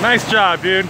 Nice job, dude.